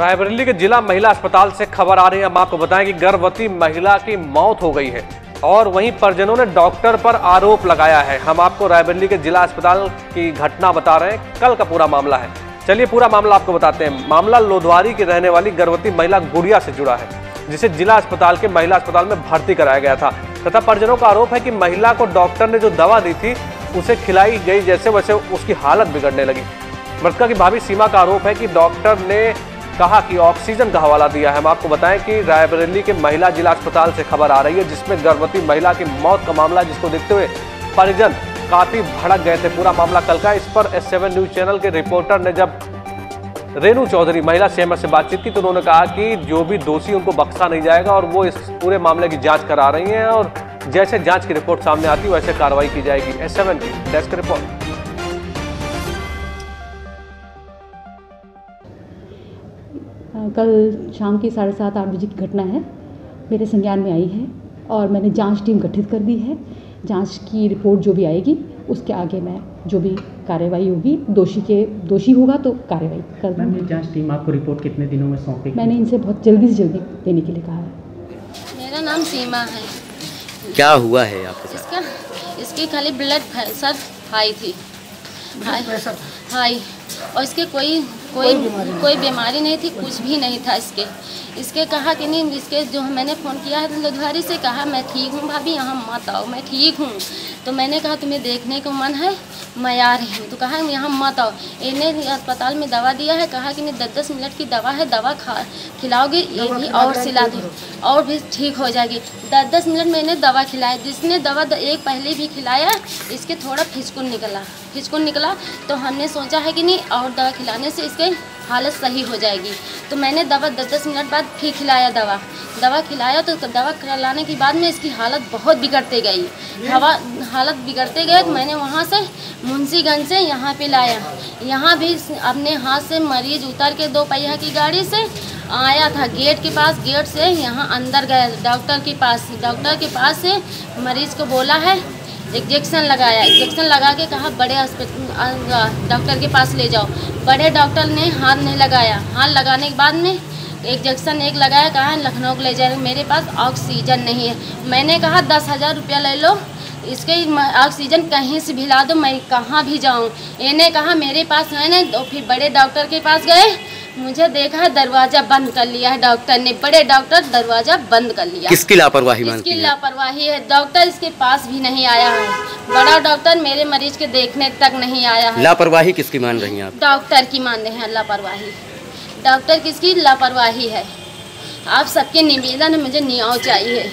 रायबरेली के जिला महिला अस्पताल से खबर आ रही है। हम आपको बताएँ कि गर्भवती महिला की मौत हो गई है और वहीं परिजनों ने डॉक्टर पर आरोप लगाया है। हम आपको रायबरेली के जिला अस्पताल की घटना बता रहे हैं। कल का पूरा मामला है। चलिए पूरा मामला आपको बताते हैं। मामला लोधवारी की रहने वाली गर्भवती महिला गुड़िया से जुड़ा है, जिसे जिला अस्पताल के महिला अस्पताल में भर्ती कराया गया था। तथा परिजनों का आरोप है कि महिला को डॉक्टर ने जो दवा दी थी, उसे खिलाई गई जैसे वैसे उसकी हालत बिगड़ने लगी। मृतका की भाभी सीमा का आरोप है कि डॉक्टर ने कहा कि ऑक्सीजन का हवाला दिया है। हम आपको बताएँ कि रायबरेली के महिला जिला अस्पताल से खबर आ रही है, जिसमें गर्भवती महिला की मौत का मामला, जिसको देखते हुए परिजन काफ़ी भड़क गए थे। पूरा मामला कल का इस पर एस सेवन न्यूज़ चैनल के रिपोर्टर ने जब रेणु चौधरी, महिला सीएम से बातचीत की तो उन्होंने कहा कि जो भी दोषी, उनको बख्शा नहीं जाएगा और वो इस पूरे मामले की जाँच करा रही हैं और जैसे जाँच की रिपोर्ट सामने आती वैसे कार्रवाई की जाएगी। एस सेवन की डेस्क रिपोर्ट। कल शाम की साढ़े सात आठ बजे की घटना है। मेरे संज्ञान में आई है और मैंने जाँच टीम गठित कर दी है। जाँच की रिपोर्ट जो भी आएगी उसके आगे मैं जो भी कार्रवाई होगी दोषी के दोषी होगा तो कार्रवाई कर दूँगी। जाँच टीम आपको रिपोर्ट कितने दिनों में सौंपेगी? मैंने इनसे बहुत जल्दी से जल्दी देने के लिए कहा है। मेरा नाम सीमा है। क्या हुआ है आपके साथ? इसका इसकी खाली ब्लड प्रेशर हाई थी। हाई हाई और इसके कोई कोई कोई बीमारी नहीं थी। कुछ भी नहीं था इसके। इसके कहा कि नहीं इसके जो मैंने फ़ोन किया है तो से कहा मैं ठीक हूँ भाभी यहाँ मत आओ मैं ठीक हूँ। तो मैंने कहा तुम्हें देखने का मन है? मैं आ रही हूँ। तो कहा यहाँ मत आओ। इन्हें अस्पताल में दवा दिया है। कहा कि नहीं दस दस मिनट की दवा है दवा खा खिलाओगे ये भी और सिला दो। और भी ठीक हो जाएगी। दस दस मिनट मैंने दवा खिलाया जिसने दवा द- एक पहले भी खिलाया इसके थोड़ा फिचकुन निकला। फिचकुन निकला तो हमने सोचा है कि नहीं और दवा खिलाने से इसके हालत सही हो जाएगी। तो मैंने दवा दस दस मिनट बाद फिर खिलाया दवा। दवा खिलाया तो दवा खिलाने के बाद में इसकी हालत बहुत बिगड़ते गई। हवा हालत बिगड़ते गए तो मैंने वहाँ से मुंशीगंज से यहाँ पे लाया। यहाँ भी अपने हाथ से मरीज़ उतर के दो पहिया की गाड़ी से आया था। गेट के पास, गेट से यहाँ अंदर गया। डॉक्टर के पास, डॉक्टर के पास से मरीज़ को बोला है, इंजेक्शन लगाया। इंजेक्शन लगा के कहा, बड़े हॉस्पिटल डॉक्टर के पास ले जाओ। बड़े डॉक्टर ने हाथ नहीं लगाया। हाथ लगाने के बाद में इंजेक्शन एक लगाया, कहा, लखनऊ ले जाए मेरे पास ऑक्सीजन नहीं है। मैंने कहा, दस हज़ार रुपया ले लो। इसके ऑक्सीजन कहीं से भी ला दो मैं कहाँ भी जाऊँ। इन्हें कहा मेरे पास है नहीं तो फिर बड़े डॉक्टर के पास गए। मुझे देखा दरवाज़ा बंद कर लिया है डॉक्टर ने। बड़े डॉक्टर दरवाज़ा बंद कर लिया। किसकी लापरवाही मानती इसकी लापरवाही है। डॉक्टर इसके पास भी नहीं आया है। बड़ा डॉक्टर मेरे मरीज़ के देखने तक नहीं आया है। लापरवाही किसकी मान रही हैं आप? डॉक्टर की मान रहे हैं लापरवाही। डॉक्टर किसकी? लापरवाही है। आप सबके निवेदन मुझे न्याय चाहिए।